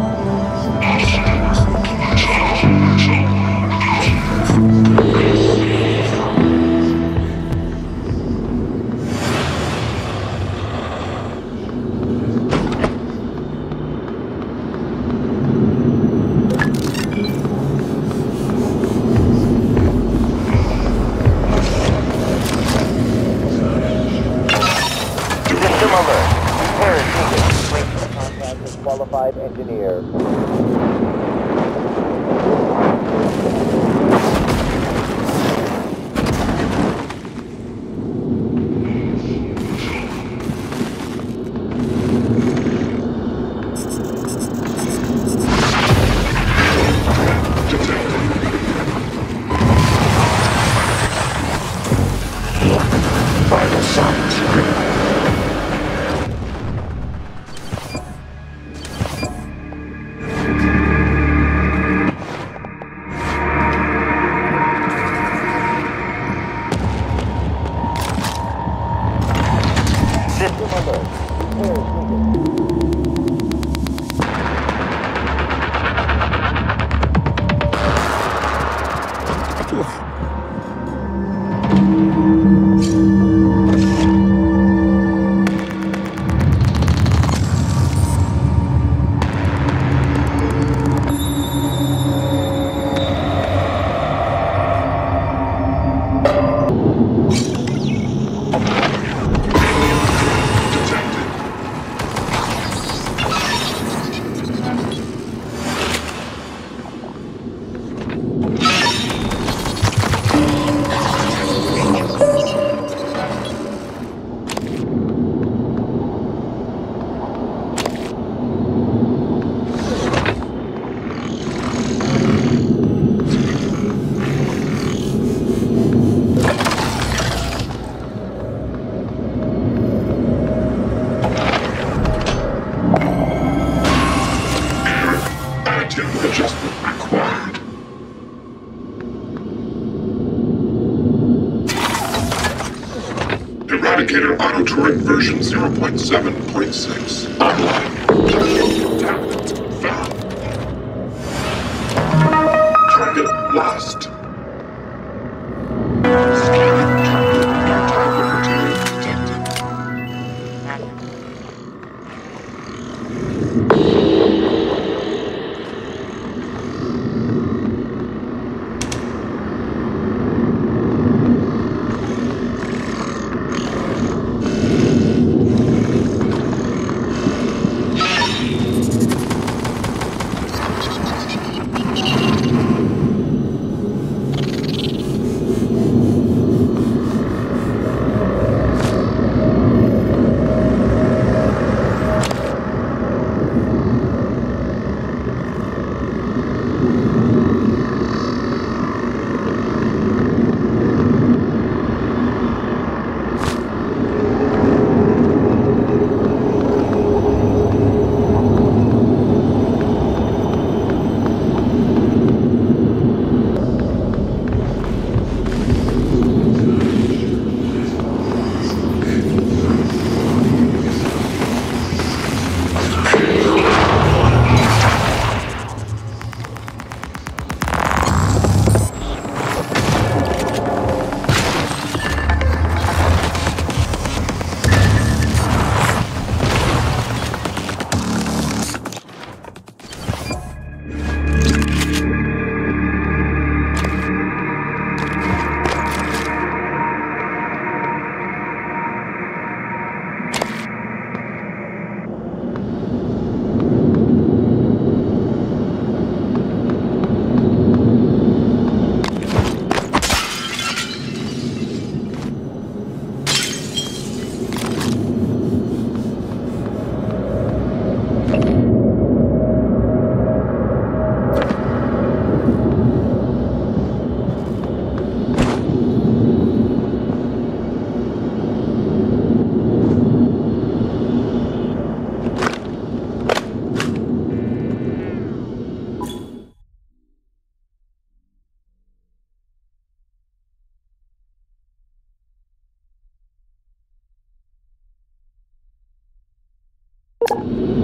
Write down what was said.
Thank you. Whew. Eradicator Auto Touring version 0.7.6. Online. Found. Target lost. you